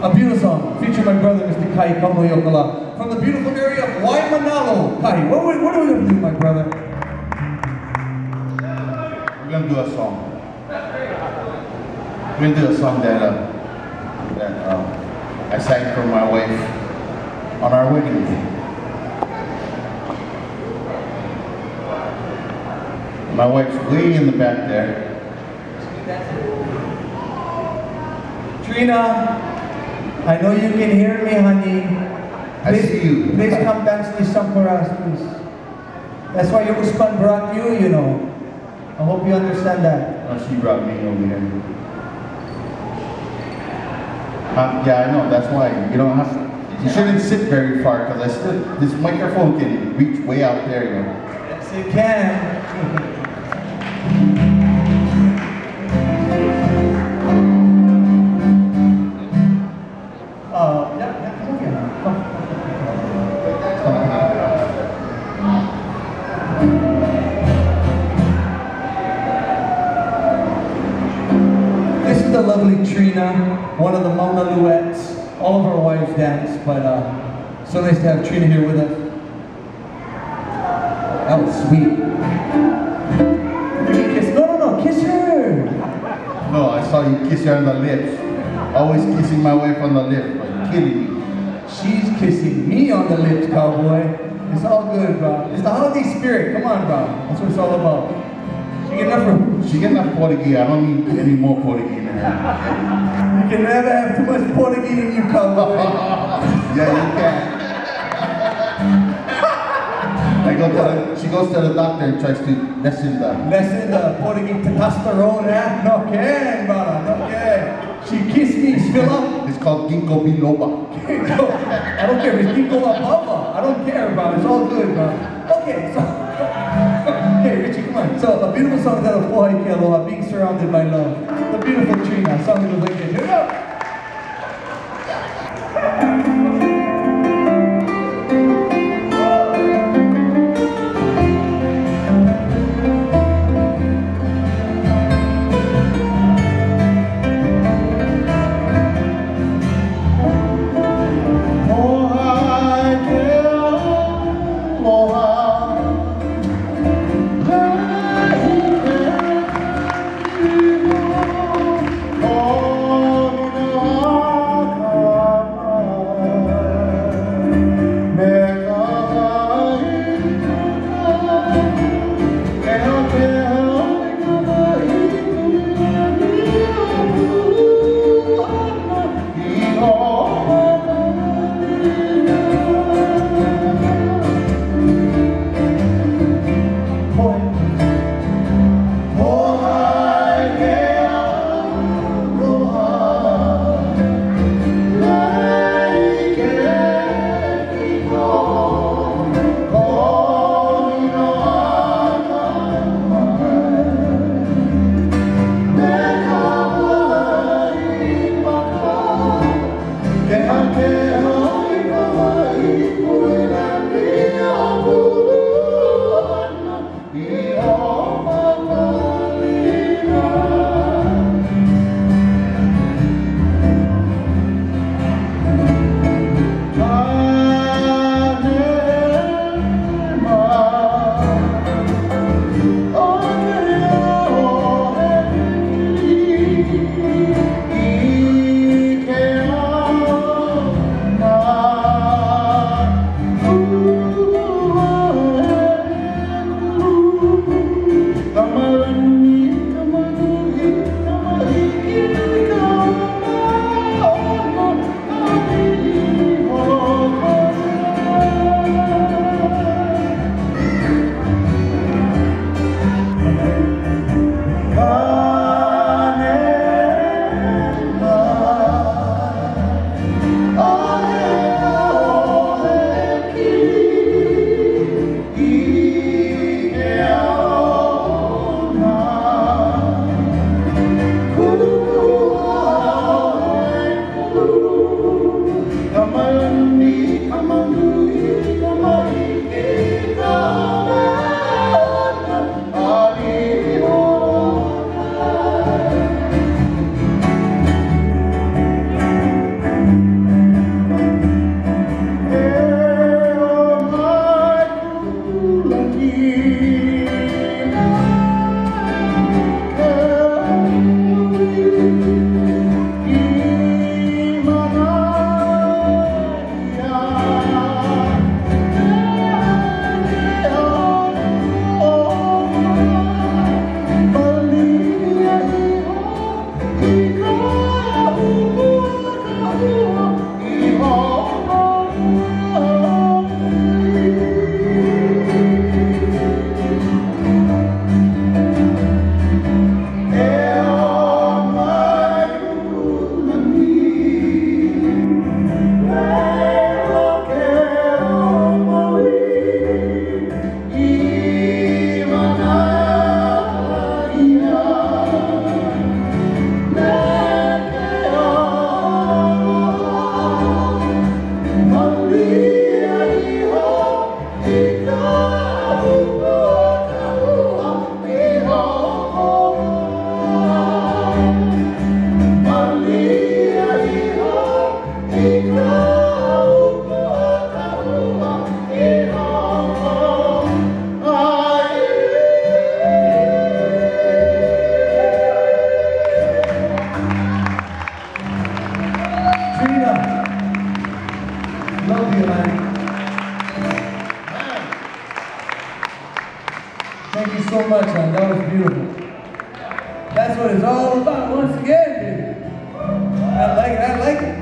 A beautiful song, featuring my brother, Mr. Kai Kamoyokala, from the beautiful area of Waimanalo. Kai, what, what, what are we going to do, my brother? We're gonna do a song. We're gonna do a song that uh, that uh, I sang for my wife on our wedding day. My wife's way in the back there. Trina, I know you can hear me, honey. I Please, see you. Please come dance this song for us, please. That's why your husband brought you, you know. I hope you understand that. Oh, she brought me over here. Um, yeah, I know. That's why you don't have. To, you shouldn't sit very far because I this microphone can reach way out there. You know. Yes, it can. This is the lovely Trina, one of the Maunaluettes. All of our wives dance, but uh, so nice to have Trina here with us. That was sweet. Kiss, no, no, no, kiss her. No, I saw you kiss her on the lips. Always kissing my wife on the lips. You kidding me? She's kissing me on the lips, cowboy. It's all good, bro. It's the holiday spirit. Come on, bro. That's what it's all about. She get enough for She get enough portuguese. I don't need any more portuguese. You can never have too much Portuguese in you, cowboy. yeah, you can. I go to the, she goes to the doctor and tries to lessen the. Lessen the Portuguese testosterone, eh? No can, brother. No can. She kissed me, up. It's called ginkgo biloba. I don't care if it's Ginkgo Baba. I don't care, bro. It's all good, bro. Okay, so. okay, Richie, come on. So, a beautiful song titled Pohai Ke Aloha, Being Surrounded by Love. The beautiful Trina. Thank you so much, man. That was beautiful. That's what it's all about once again, dude. I like it, I like it.